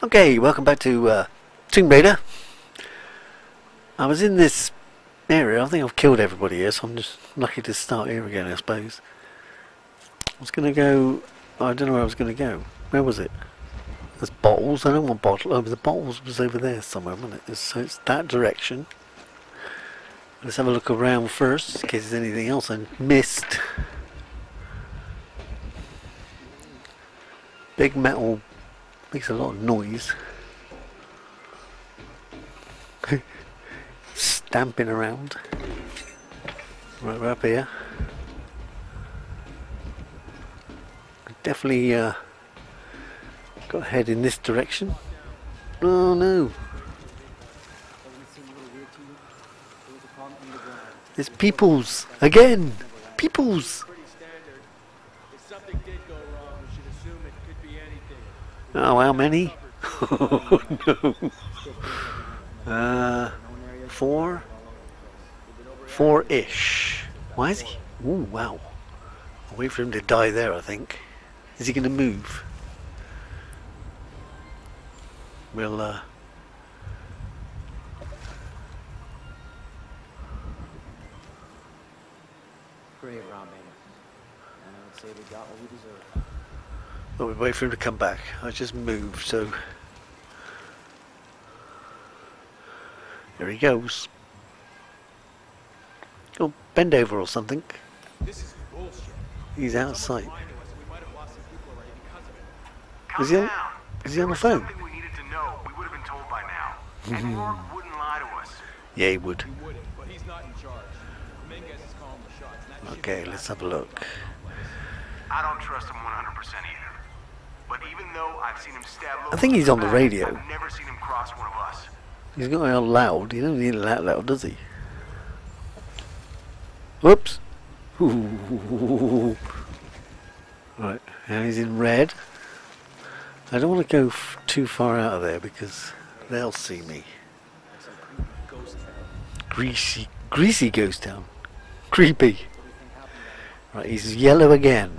Okay, welcome back to uh, Tomb Raider. I was in this area. I think I've killed everybody here, so I'm just lucky to start here again, I suppose. I was going to go... I don't know where I was going to go. Where was it? There's bottles. I don't want bottle. Oh, the bottles was over there somewhere, wasn't it? So it's that direction. Let's have a look around first, in case there's anything else I missed. Big metal makes a lot of noise. Stamping around. Right, we're up here. Definitely uh, got to head in this direction. Oh no. It's peoples again. Peoples. pretty standard. If something did go wrong, we should assume it could be anything. Oh, how many? oh no. Uh, four. Four-ish. Why is he? Ooh, wow. I'll wait for him to die there, I think. Is he going to move? We'll, uh... Great. And I would say we got what we. Well, we wait for him to come back. I just moved, so... There he goes. Go bend over or something. He's outside. Is he on, is he on the phone? yeah, he would. Okay, let's have a look. I don't trust him 100% either. But even though I've seen him stab I think he's on the radio. I've never seen him cross one of us. He's it out loud. He doesn't need it that loud, does he? Whoops. Ooh. Right, now he's in red. I don't want to go f- too far out of there because they'll see me. Some creepy ghost town. Greasy, greasy ghost town. Creepy. What do you think happened down Right, he's yellow again.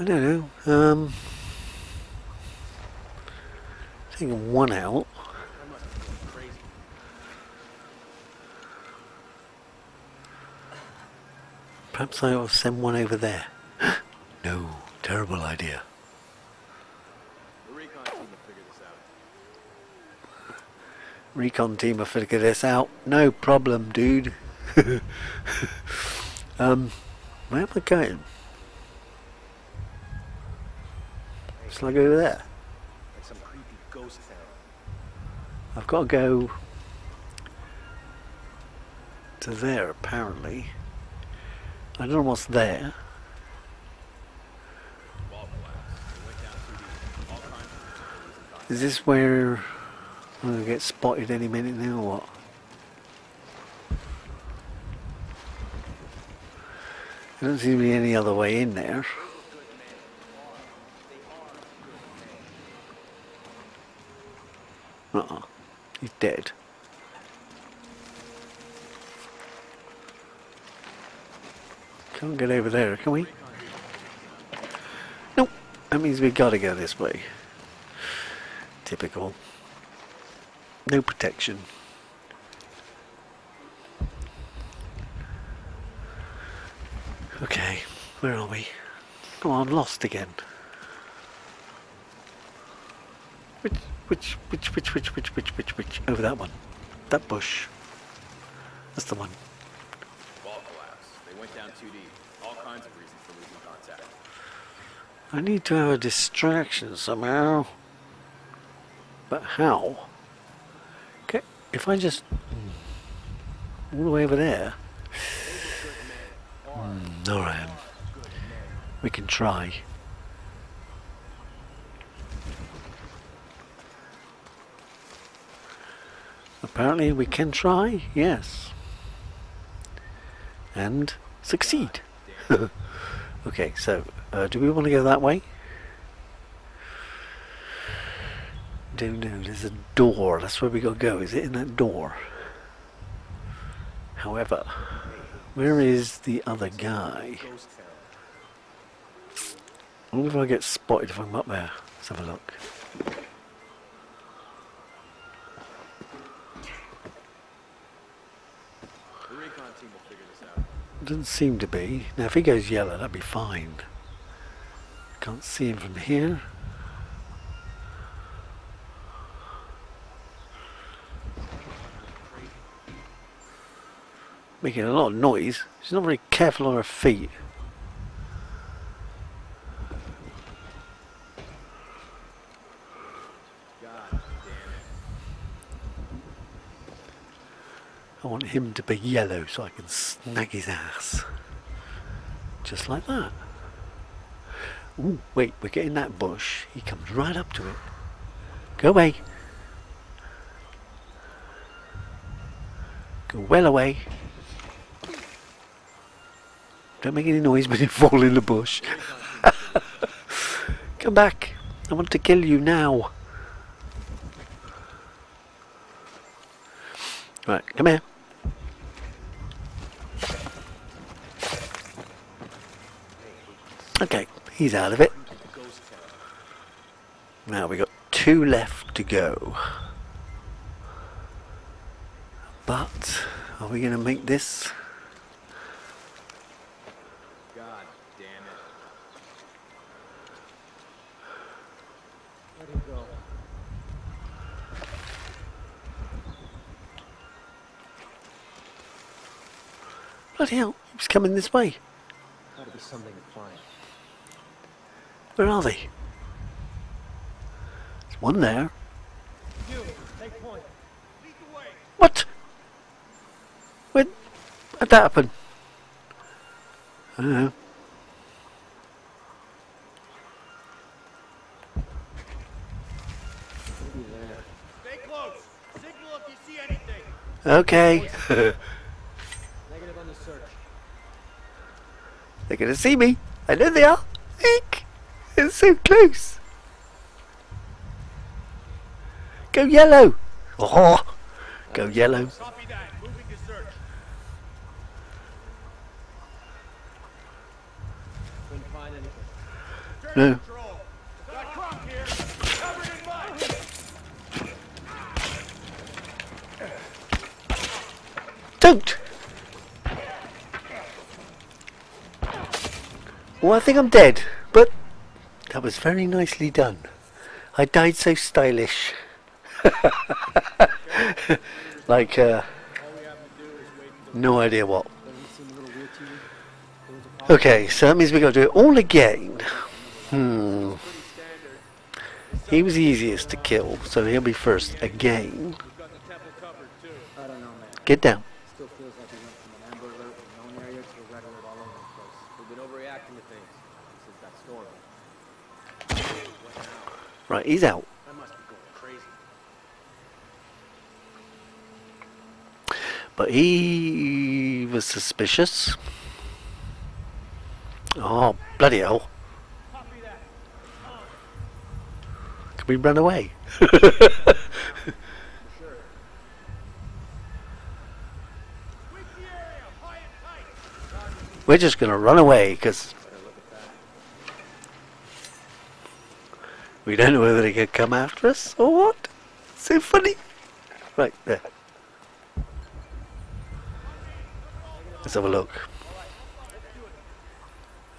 I don't know. Um, taking one out. Perhaps I will send one over there. no, terrible idea. Recon team will figure this out. Recon team will figure this out. No problem, dude. um, where am I going? Go over there? Like some creepy ghost town. I've got to go to there, apparently. I don't know what's there. Wall collapse. They went down too deep. All kinds of reasons for losing contact. Is this where I'm going to get spotted any minute now or what? There doesn't seem to be any other way in there. Uh-uh. He's dead. Can't get over there, can we? Nope. That means we gotta go this way. Typical. No protection. Okay, where are we? Oh, I'm lost again. Which, which, which, which, which, which, which, which, which? Over that one. That bush. That's the one. Wall collapse. They went down too deep. All kinds of reasons for losing contact. I need to have a distraction somehow. But how? Okay, if I just all the way over there. Hmm, alright. We can try. Apparently we can try, yes. And succeed. okay, so uh, do we want to go that way? No, no, there's a door. That's where we gotta go. Is it in that door? However, where is the other guy? I wonder if I get spotted if I'm up there. Let's have a look. The recon team will figure this out. Doesn't seem to be. Now, if he goes yellow, that'd be fine. Can't see him from here. Making a lot of noise. She's not very careful on her feet. I want him to be yellow so I can snag his ass. Just like that. Ooh, wait, we're getting that bush. He comes right up to it. Go away. Go well away. Don't make any noise when you fall in the bush. Come back. I want to kill you now. Right, come here. Okay, he's out of it. Now we got two left to go. But are we going to make this? God damn it. Let him go. Bloody hell, he was coming this way. Gotta be something to find. Where are they? There's one there. You. What? When? How'd that happen? I don't know. Stay close. Signal if you see anything. Okay. Negative on the search. They're gonna see me. I know they are. So close. Go yellow. Oh, go yellow. No. Don't. Well, I think I'm dead, that was very nicely done. I died so stylish. like, uh, no idea what. Okay, so that means we got to do it all again. Hmm. He was easiest to kill, so he'll be first again. We've got the temple covered too. I don't know, man. Get down. Still feels like we went from an Amber Alert in a known area to a red alert all over the place. We've been overreacting to things since that storm. Right, he's out. I must be going crazy. But he was suspicious. Oh, bloody hell. Can we run away? Sweep the area. High and tight. We're just going to run away because we don't know whether they can come after us or what. So funny. Right, there. Let's have a look.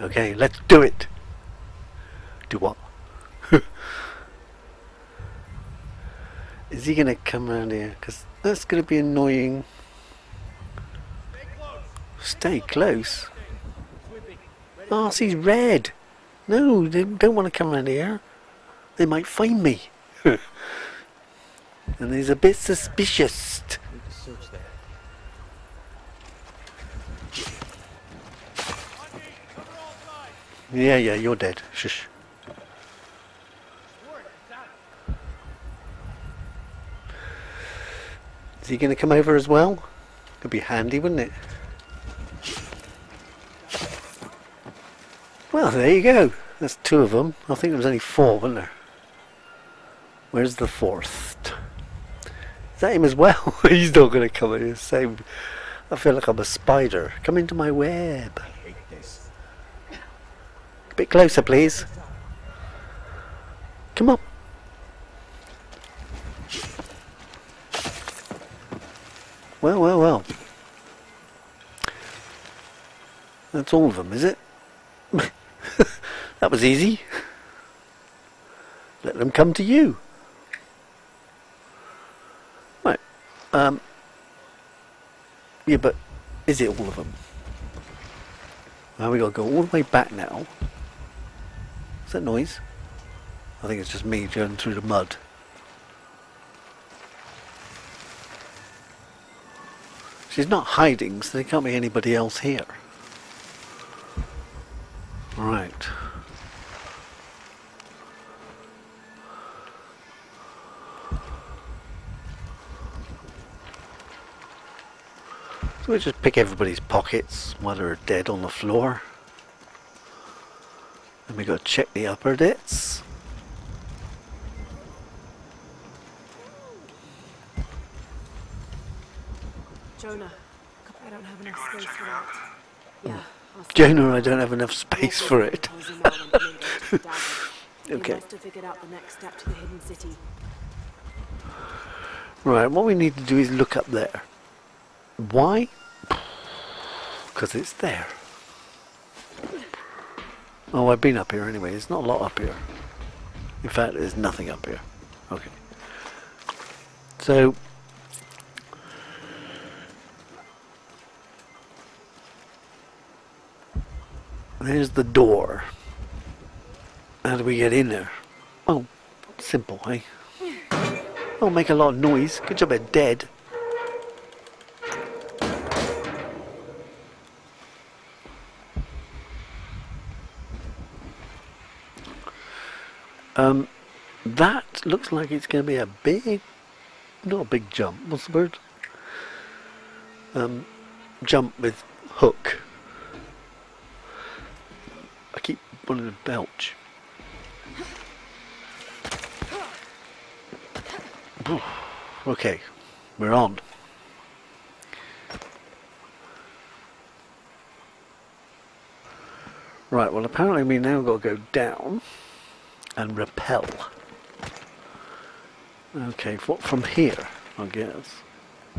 Okay, let's do it. Do what? Is he going to come around here? Because that's going to be annoying. Stay close. Close. Oh, red. No, they don't want to come around here. They might find me. and he's a bit suspicious. Yeah, yeah, you're dead. Shush. Is he going to come over as well? Could be handy, wouldn't it? Well, there you go. That's two of them. I think there was only four, wasn't there? Where's the fourth? Is that him as well? He's not going to come in the same. I feel like I'm a spider. Come into my web. A bit closer, please. Come on. Well, well, well. That's all of them, is it? that was easy. Let them come to you. Right. Um. Yeah, but is it all of them? Now we got to go all the way back now. Is that noise? I think it's just me going through the mud. She's not hiding, so there can't be anybody else here. Right. So we just pick everybody's pockets while they're dead on the floor. And we got to check the upper bits. Jonah, I don't have enough space for that. Yeah. Jonah, I don't have enough space for it. okay. Okay. must have figured out the next step to the hidden city. Right, what we need to do is look up there. Why? Because it's there. Oh, I've been up here anyway. There's not a lot up here. In fact, there's nothing up here. Okay. So, there's the door. How do we get in there? Oh, simple, eh? Don't make a lot of noise. Good job at dead. Um, that looks like it's going to be a big, not a big jump. What's the word? Um, jump with hook. I keep wanting to belch. Okay, we're on. Right, well apparently we now got to go down and repel. Okay, what from here, I guess.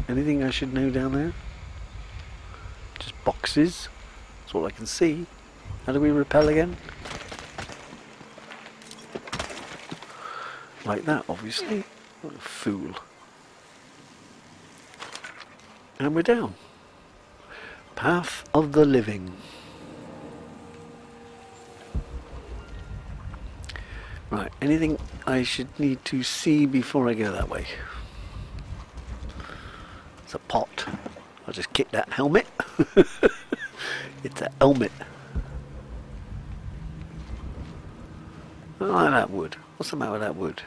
Anything I should know down there? Just boxes. That's all I can see. How do we repel again? Like that, obviously. What a fool. And we're down. Path of the Living. Anything I should need to see before I go that way? It's a pot. I'll just kick that helmet. it's a helmet. I like that wood. What's the matter with that wood?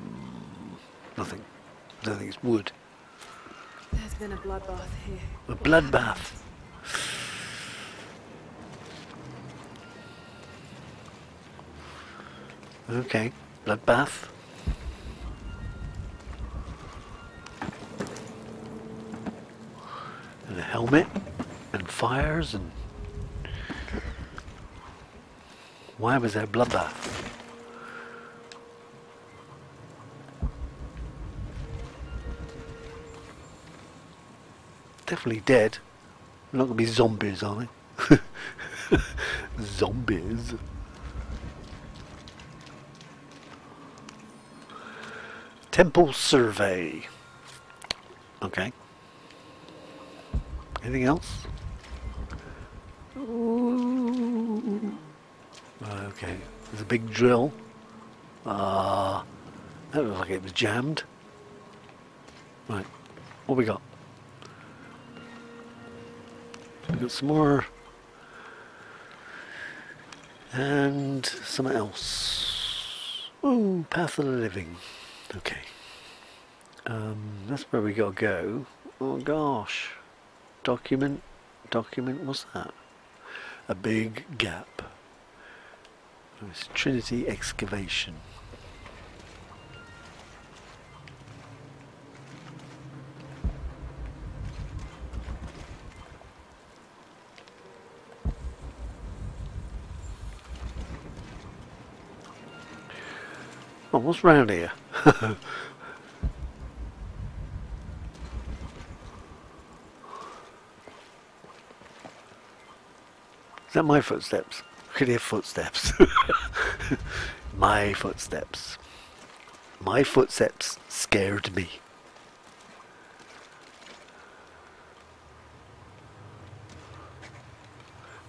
Mm, nothing. I don't think it's wood. There's been a bloodbath here. A bloodbath. Okay, bloodbath. And a helmet and fires and why was there bloodbath? Definitely dead. Not gonna be zombies, are they? zombies. Temple survey. Okay. Anything else? Ooh. Okay. There's a big drill. Ah, that looked like it was jammed. Right. What we got? We got some more. And something else. Ooh, Path of the Living. Okay. Um, that's where we gotta go. Oh gosh. Document, document, what's that? A big gap. It's Trinity Excavation. Oh, what's round here? Is that my footsteps? Could hear footsteps. my footsteps. My footsteps scared me.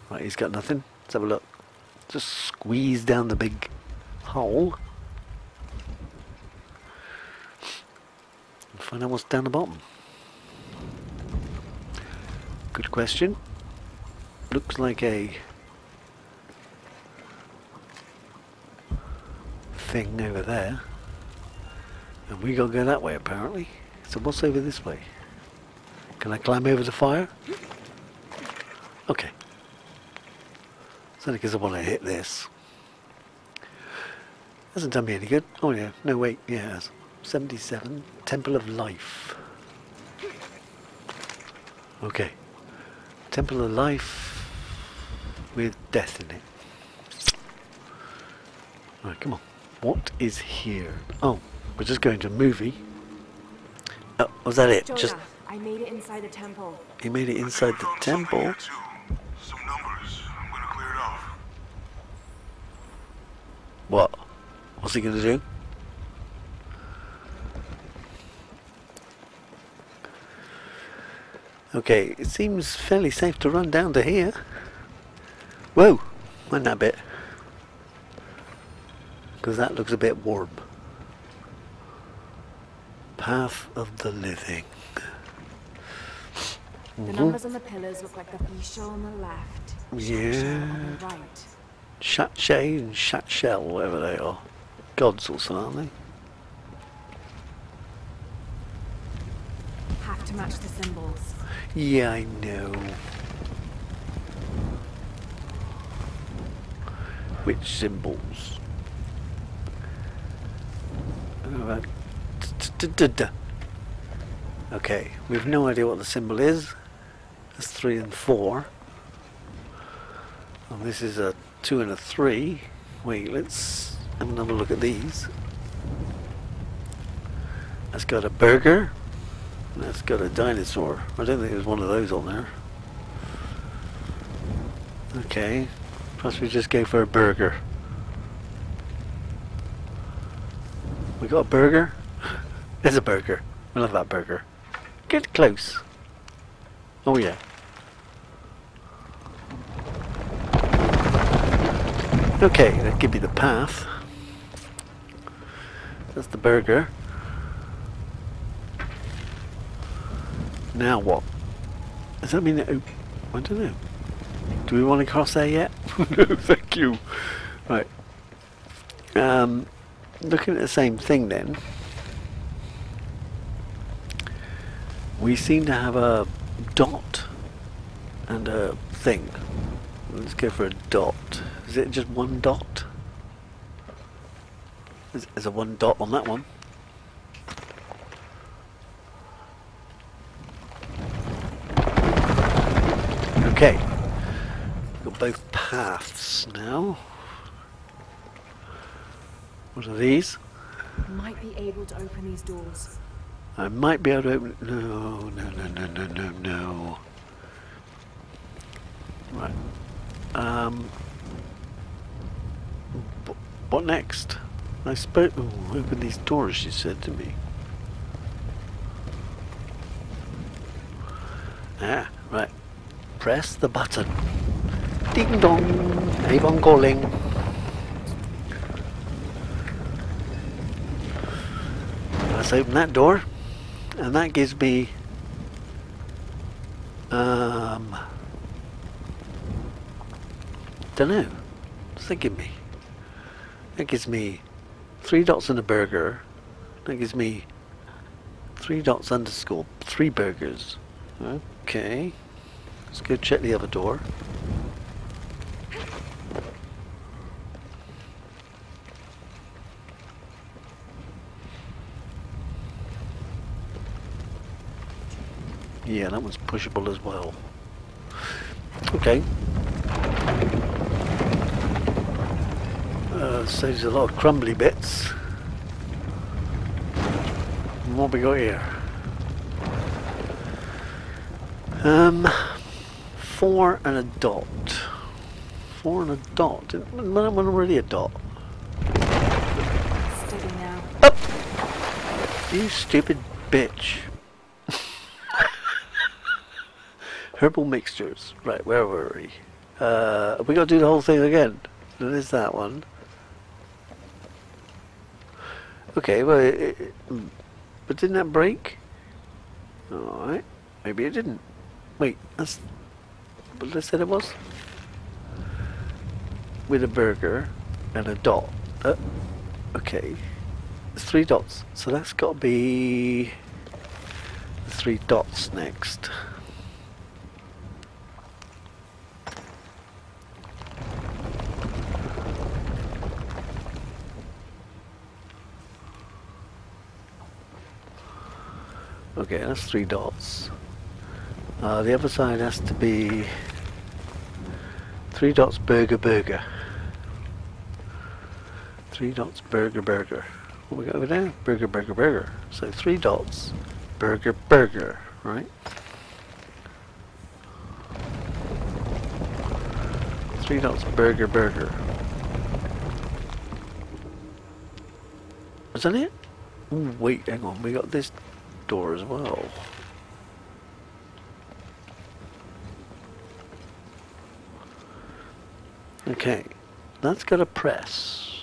Right, he's got nothing. Let's have a look. Just squeeze down the big hole. And find out what's down the bottom. Good question. Looks like a thing over there. And we gotta go that way apparently. So what's over this way? Can I climb over the fire? Okay. It's only because I want to hit this. Hasn't done me any good. Oh yeah, no wait, yeah, it has. 77, Temple of Life. Okay. Temple of Life with death in it. Right, come on. What is here? Oh, we're just going to a movie. Oh, was that it? Jonah, Just I made it inside the temple. he made it inside the temple. Some numbers. I'm gonna clear it off. What? What's he gonna do? Okay, it seems fairly safe to run down to here. Whoa! Mind that bit. Because that looks a bit warm. Path of the Living. The Mm-hmm. numbers on the pillars look like the Bisho on the left. Yeah. On the right. Shatshay and Shatshell, whatever they are. Gods or something, aren't they? Have to match the symbols. Yeah, I know. Which symbols? Okay, we have no idea what the symbol is. That's three and four. And this is a two and a three. Wait, let's have another look at these. That's got a burger. That's got a dinosaur. I don't think there's one of those on there. Okay. Perhaps we just go for a burger. We got a burger? There's a burger. I love that burger. Get close. Oh yeah. Okay, that give me the path. That's the burger. Now what? Does that mean that... I don't know. Do we want to cross there yet? no, thank you. Right. Um, looking at the same thing then. We seem to have a dot and a thing. Let's go for a dot. Is it just one dot? Is, is there one dot on that one? Okay. Got both paths now. What are these? Might be able to open these doors. I might be able to open. No, no, no, no, no, no, no. Right. Um. What next? I spoke. Oh, open these doors, she said to me. Ah, right. Press the button. Ding dong. Avon calling. Let's open that door. And that gives me um don't know. What's that give me? That gives me three dots and a burger. That gives me Three dots underscore three burgers. Okay. Let's go check the other door. Yeah, that one's pushable as well. Okay. Uh, saves a lot of crumbly bits. What we got here? Um, four an adult. For an adult. a dot. It wasn't really a dot. Steady now. You stupid bitch. Herbal mixtures. Right, where were we? Uh, we got to do the whole thing again. There's that one. Okay, well, it, it, mm, but didn't that break? Alright, maybe it didn't. Wait, that's they said it was? With a burger and a dot. Uh, okay, three dots, so that's got to be three dots next. Okay, that's three dots. Uh, the other side has to be three dots burger burger. Three dots burger burger. What we got over there? Burger burger burger. So three dots burger burger, right? Three dots burger burger. Is that it? Ooh, wait, hang on. We got this door as well. Okay, that's got a press.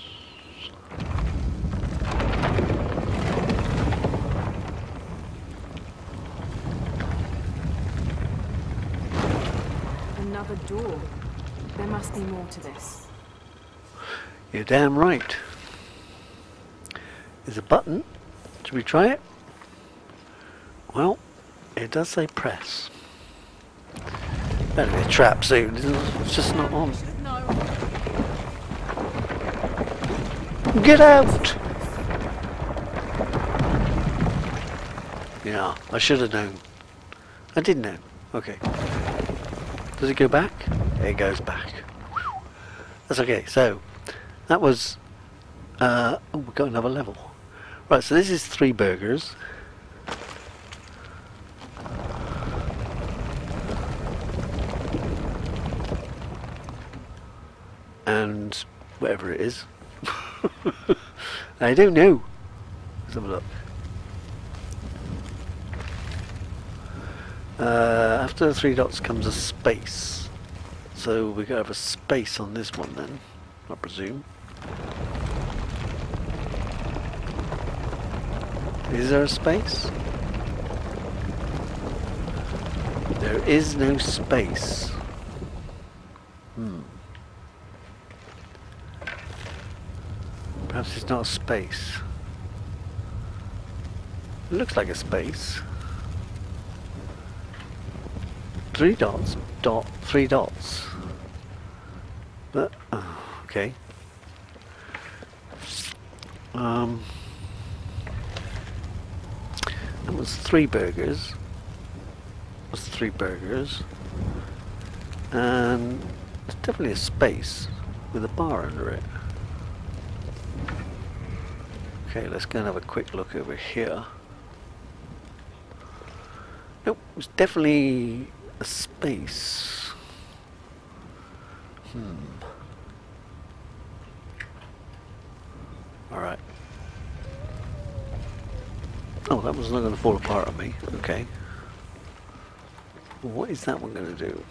Another door. There must be more to this. You're damn right. There's a button. Should we try it? Well, it does say press. Better be a trap soon. It's just not on. Get out! Yeah, I should have known. I did know. Okay. Does it go back? It goes back. That's okay. So, that was... Uh, oh, we've got another level. Right, so this is three burgers. And whatever it is. I don't know. Let's have a look. Uh, after the three dots comes a space. So we gotta have a space on this one then, I presume. Is there a space? There is no space. Hmm. Perhaps it's not a space. It looks like a space. Three dots, dot, three dots. But, oh, okay. Um, that was three burgers. That was three burgers. And it's definitely a space with a bar under it. Okay, let's go and have a quick look over here. Nope, it's definitely a space. Hmm. Alright. Oh, that was not going to fall apart on me. Okay. What is that one going to do?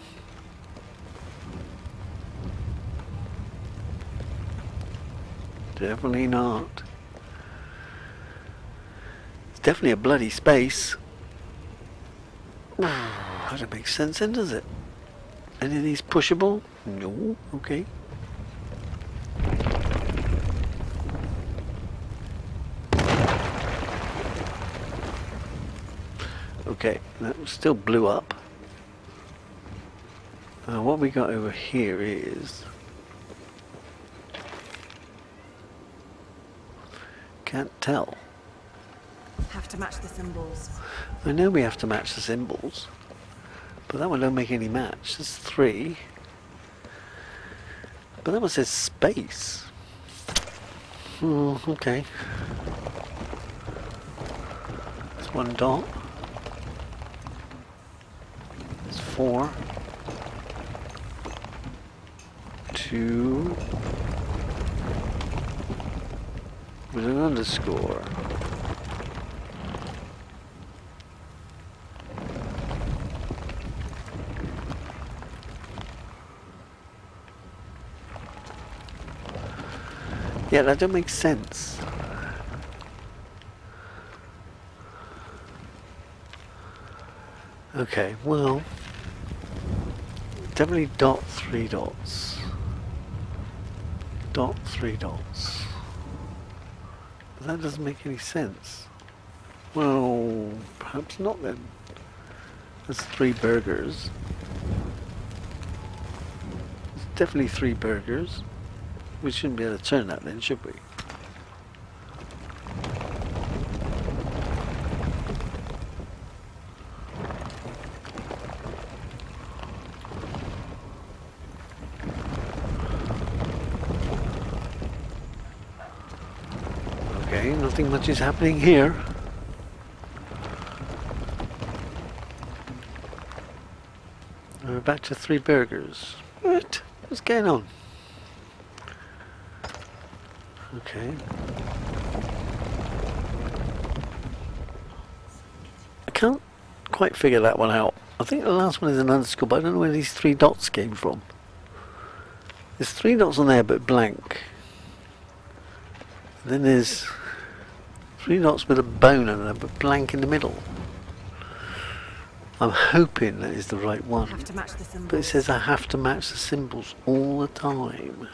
Definitely not. Definitely a bloody space. that doesn't make sense then, does it? Any of these pushable? No. Okay. Okay, that still blew up. Uh, what we got over here is... Can't tell. To match the symbols. I know we have to match the symbols, but that one don't make any match. There's three. But that one says space. Hmm, okay. It's one dot. It's four. Two. With an underscore. Yeah, that don't make sense. Okay, well, definitely dot three dots. Dot three dots. But that doesn't make any sense. Well, perhaps not then. That's three burgers. It's definitely three burgers. We shouldn't be able to turn that then, should we? Okay, nothing much is happening here. We're back to three burgers. What? What's going on? Okay. I can't quite figure that one out. I think the last one is an underscore, but I don't know where these three dots came from. There's three dots on there, but blank. Then there's three dots with a bone on them, but blank in the middle. I'm hoping that is the right one. Have to match the. But it says I have to match the symbols all the time.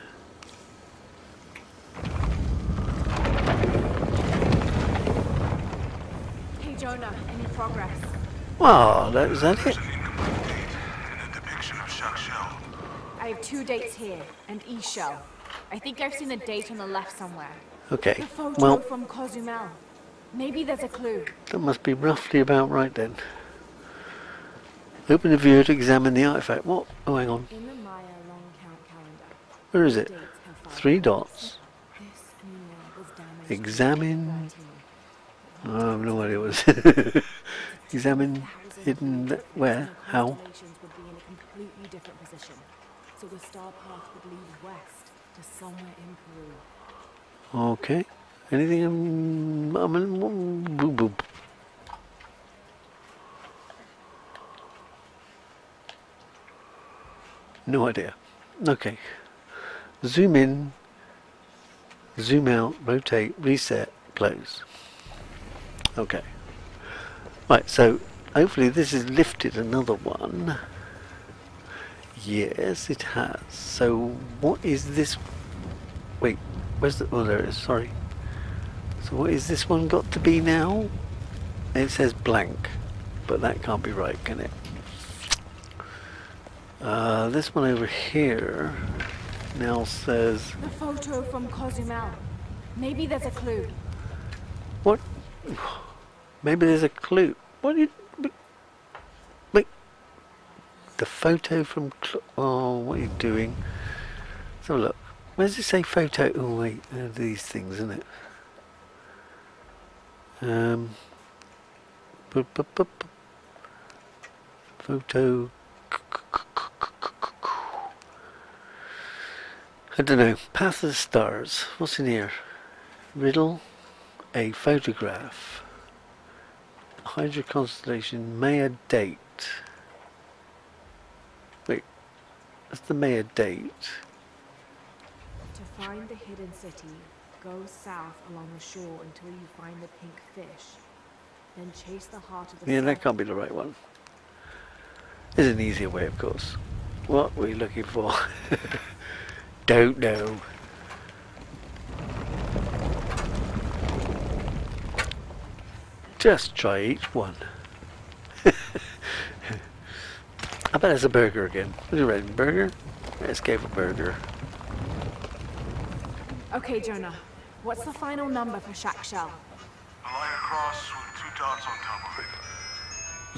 Jonah, any progress? Wow, that, is that it? I have two dates here, and E-shell. I think I've seen a date on the left somewhere. Okay, The photo well, from Cozumel. Maybe there's a clue. that must be roughly about right then. Open the viewer to examine the artifact. What? Oh, hang on. In the Maya long count calendar, Where is it? dates have five Three dots. This was damaged. Examine. 13. I have no idea what it is. Examine hidden. Where? How? would be in a completely different position. So the star path would lead west to somewhere in Peru. Okay. Anything? Um, um, um, boop, boop. No idea. Okay. Zoom in, zoom out, rotate, reset, close. Okay. Right, so hopefully this has lifted another one. Yes, it has. So what is this? Wait, where's the? Oh, there it is. Sorry. So what is this one got to be now? It says blank, but that can't be right, can it? Uh, this one over here now says The photo from Cozumel. Maybe there's a clue. what? Maybe there's a clue. What did? Wait. The photo from. Oh, what are you doing? Let's have a look. Where does it say photo? Oh wait, uh, these things, isn't it? Um. Photo. I don't know. Path of the Stars. What's in here? Riddle. A photograph. Hydra constellation. Maya date. Wait. That's the Maya date. To find the hidden city, go south along the shore until you find the pink fish. Then chase the heart of the Yeah, that can't be the right one. There's an easier way, of course. What were you looking for? Don't know. Just try each one. I bet it's a burger again. What do you reckon? Burger? Let's go for burger. Okay, Jonah. What's the final number for Shack Shell? A line across with two dots on top of it.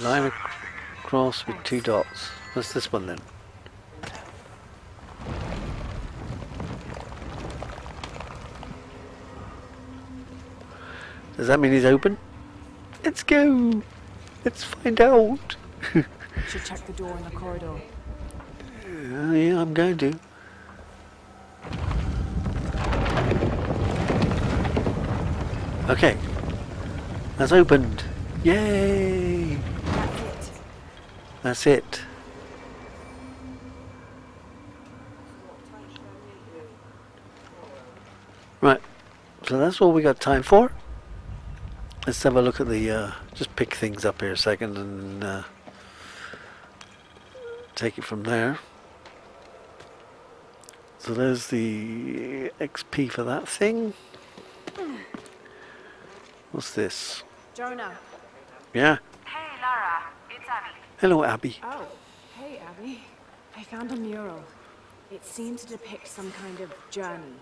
Line Seven, across with two dots. What's this one then? Does that mean he's open? Let's go. Let's find out. Should check the door in the corridor. Uh, yeah, I'm going to. Okay. That's opened. Yay! That's it. That's it. Right. So that's all we got time for. Let's have a look at the, uh, just pick things up here a second and uh, take it from there. So there's the XP for that thing. What's this? Jonah. Yeah. Hey, Lara. It's Abby. Hello, Abby. Oh, hey, Abby. I found a mural. It seemed to depict some kind of journey.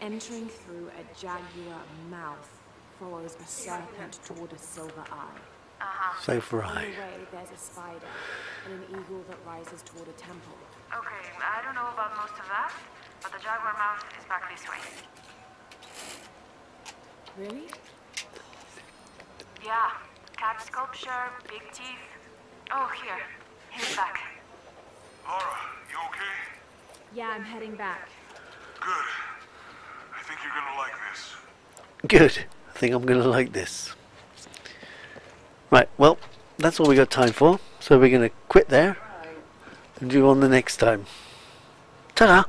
Entering through a jaguar mouth follows a serpent toward a silver eye. Uh-huh. So for On I. the way, there's a spider and an eagle that rises toward a temple. Okay, I don't know about most of that, but the jaguar mouth is back this way. Really? Yeah. Cat sculpture, big teeth. Oh, here. He's back. Lara, you okay? Yeah, I'm heading back. Good. I think you're gonna like this. Good. I think I'm going to like this. Right, well, that's all we got time for. So we're going to quit there and do on the next time. Ta-da!